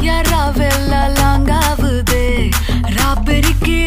யாராவெல்லாம் லாங்காவுது? ராப்பெருக்கிறா